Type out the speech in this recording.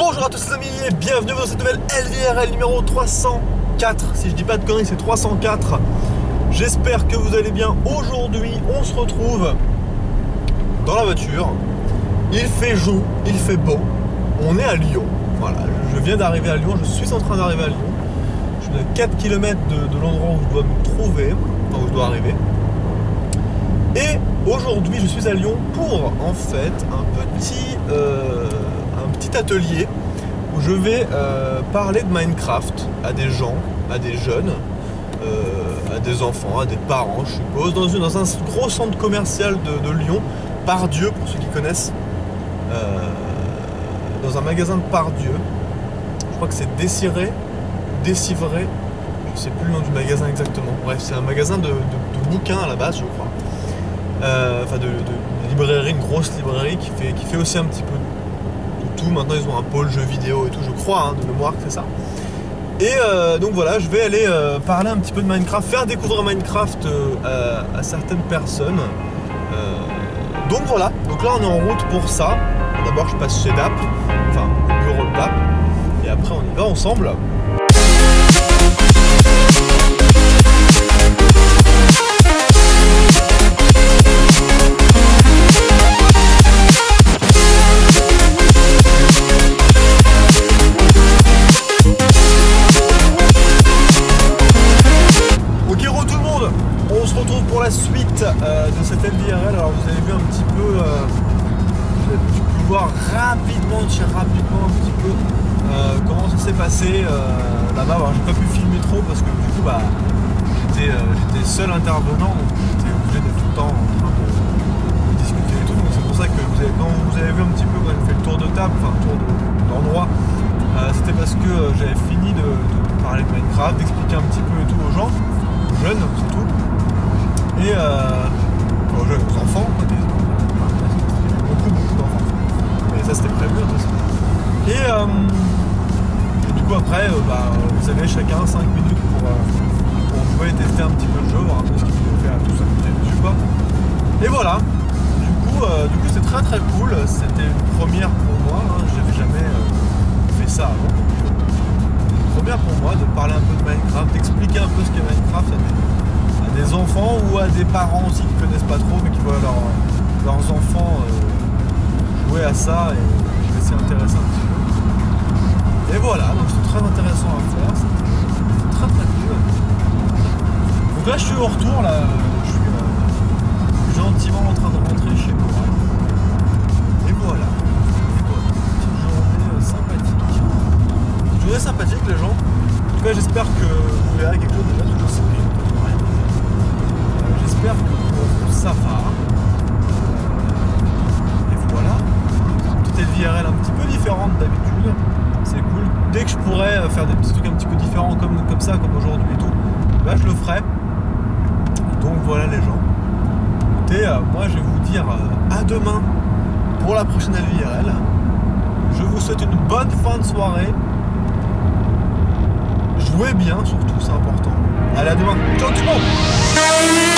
Bonjour à tous les amis et bienvenue dans cette nouvelle LVRL numéro 304. Si je dis pas de conneries, c'est 304. J'espère que vous allez bien. Aujourd'hui, on se retrouve dans la voiture. Il fait jour, il fait beau. On est à Lyon. Voilà, je viens d'arriver à Lyon, je suis en train d'arriver à Lyon. Je suis à 4 km de, l'endroit où je dois me trouver, enfin où je dois arriver. Et aujourd'hui, je suis à Lyon pour en fait un petit, euh, un petit atelier où je vais euh, parler de Minecraft à des gens, à des jeunes, euh, à des enfants, à des parents, je suppose, dans, un gros centre commercial de, Lyon, Pardieu, pour ceux qui connaissent, euh, dans un magasin de Pardieu. Je crois que c'est Désiré, Décivré, je sais plus le nom du magasin exactement. Bref, c'est un magasin de, de- bouquins à la base, je crois. Enfin de, librairie, une grosse librairie qui fait, aussi un petit peu Maintenant ils ont un pôle jeux vidéo et tout, je crois, hein, de mémoire que c'est ça. Et euh, donc voilà, je vais aller euh, parler un petit peu de Minecraft, faire découvrir Minecraft euh, à, à certaines personnes. Donc voilà, donc là on est en route pour ça. D'abord je passe chez DAP, enfin au bureau de DAP, et après on y va ensemble. On se retrouve pour la suite euh, de cette LVRL. Alors vous avez vu un petit peu, euh, vous avez pu voir rapidement, tiens, rapidement un petit peu euh, comment ça s'est passé euh, là-bas. Alors j'ai pas pu filmer trop parce que du coup bah j'étais seul intervenant, donc j'étais obligé d'être tout le temps de, de discuter et tout. Donc c'est pour ça que vous avez, quand vous avez vu un petit peu quand j'ai fait le tour de table, enfin le tour de- d'endroit, c'était parce que j'avais fini de, de parler de Minecraft, d'expliquer un petit peu et tout aux gens, euh, aux aux enfants, beaucoup beaucoup d'enfants. Mais ça c'était prévu de. Et, euh, et du coup après, euh, bah, vous avez chacun 5 minutes pour, pour tester un petit peu le jeu, voir un peu ce qu'il faut faire, tout ça, dessus quoi. Et voilà. Du coup, du c'est très très cool. C'était une première pour moi. hein. J'avais jamais fait ça avant. Une première pour moi de parler un peu de Minecraft, d'expliquer un peu ce qu'est Minecraft à enfants ou à des parents aussi qui connaissent pas trop mais qui voient leur- leurs enfants euh, jouer à ça et c'est intéressant. Et voilà, donc c'est très intéressant à faire. C'est très très cool. Donc là je suis au retour là. Je suis euh, gentiment en train de rentrer chez moi. Et voilà. Journée euh, sympathique. Une journée sympathique les gens. En tout cas j'espère que vous verrez quelque chose déjà, d'habitude. C'est cool. Dès que je pourrais euh, faire des petits trucs un petit peu différents comme, comme ça, comme aujourd'hui et tout, bah je le ferai. Donc voilà les gens. Écoutez, euh, moi je vais vous dire euh, à demain pour la prochaine LVRL. Je vous souhaite une bonne fin de soirée. Jouez bien surtout, c'est important. Allez à demain. Ciao tout le monde